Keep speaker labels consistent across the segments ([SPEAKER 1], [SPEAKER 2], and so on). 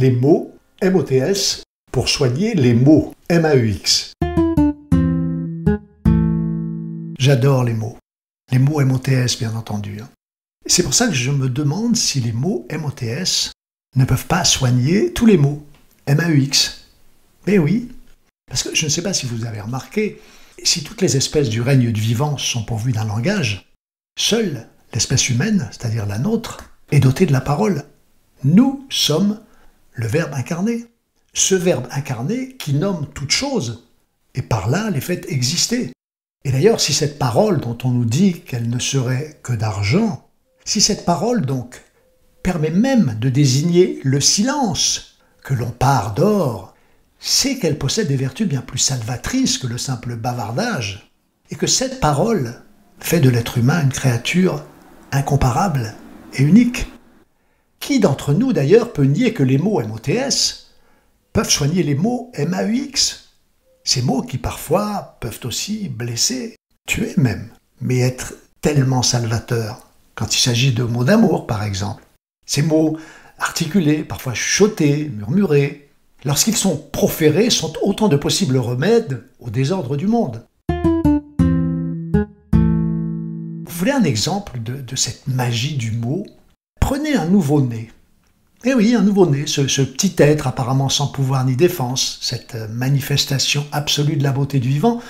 [SPEAKER 1] les mots MOTS pour soigner les mots MAUX. J'adore les mots. Les mots MOTS, bien entendu. Hein. C'est pour ça que je me demande si les mots MOTS ne peuvent pas soigner tous les mots MAUX. Mais oui, parce que je ne sais pas si vous avez remarqué, si toutes les espèces du règne du vivant sont pourvues d'un langage, seule l'espèce humaine, c'est-à-dire la nôtre, est dotée de la parole. Nous sommes le Verbe incarné. Ce Verbe incarné qui nomme toute chose, et par là les fait exister. Et d'ailleurs, si cette parole dont on nous dit qu'elle ne serait que d'argent, si cette parole donc permet même de désigner le silence que l'on part d'or, c'est qu'elle possède des vertus bien plus salvatrices que le simple bavardage, et que cette parole fait de l'être humain une créature incomparable et unique. Qui d'entre nous d'ailleurs peut nier que les mots MOTS peuvent soigner les mots MAUX Ces mots qui parfois peuvent aussi blesser, tuer même, mais être tellement salvateurs quand il s'agit de mots d'amour par exemple. Ces mots articulés, parfois chuchotés, murmurés, lorsqu'ils sont proférés, sont autant de possibles remèdes au désordre du monde. Vous voulez un exemple de, de cette magie du mot Prenez un nouveau-né. Eh oui, un nouveau-né, ce, petit être apparemment sans pouvoir ni défense, cette manifestation absolue de la beauté du vivant,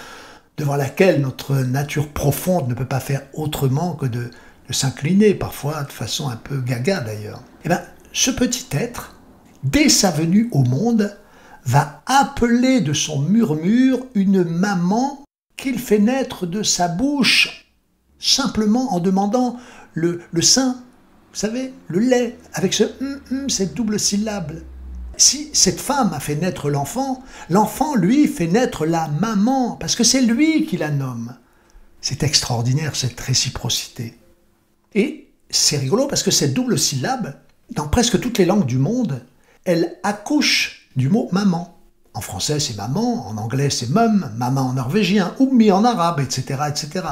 [SPEAKER 1] devant laquelle notre nature profonde ne peut pas faire autrement que de, s'incliner, parfois de façon un peu gaga d'ailleurs. Eh bien, ce petit être, dès sa venue au monde, va appeler de son murmure une maman qu'il fait naître de sa bouche, simplement en demandant le, le sein vous savez, le lait, avec ce hum, hum, cette double syllabe. Si cette femme a fait naître l'enfant, l'enfant, lui, fait naître la maman, parce que c'est lui qui la nomme. C'est extraordinaire, cette réciprocité. Et c'est rigolo parce que cette double syllabe, dans presque toutes les langues du monde, elle accouche du mot maman. En français, c'est maman, en anglais, c'est mum, maman en norvégien, ummi en arabe, etc., etc.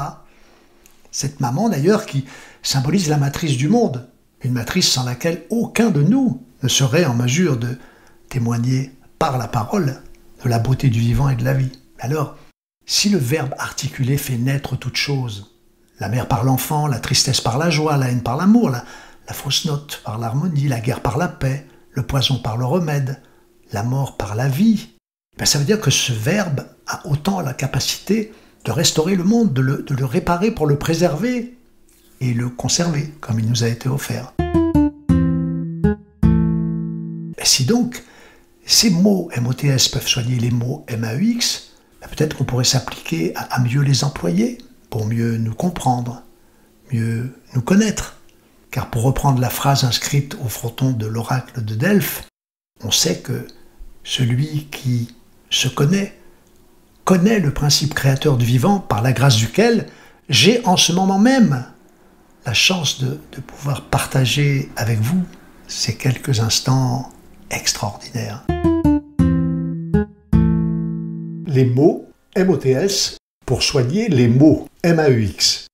[SPEAKER 1] Cette maman, d'ailleurs, qui symbolise la matrice du monde, une matrice sans laquelle aucun de nous ne serait en mesure de témoigner par la parole de la beauté du vivant et de la vie. Alors, si le verbe articulé fait naître toute chose, la mère par l'enfant, la tristesse par la joie, la haine par l'amour, la, fausse note par l'harmonie, la guerre par la paix, le poison par le remède, la mort par la vie, ben ça veut dire que ce verbe a autant la capacité de restaurer le monde, de le réparer pour le préserver, et le conserver comme il nous a été offert. si donc ces mots MOTS peuvent soigner les mots MAUX, ben peut-être qu'on pourrait s'appliquer à, mieux les employer pour mieux nous comprendre, mieux nous connaître. Car pour reprendre la phrase inscrite au fronton de l'oracle de Delphes, on sait que celui qui se connaît connaît le principe créateur du vivant par la grâce duquel j'ai en ce moment même la chance de, pouvoir partager avec vous ces quelques instants extraordinaires. Les mots MOTS pour soigner les mots MAUX.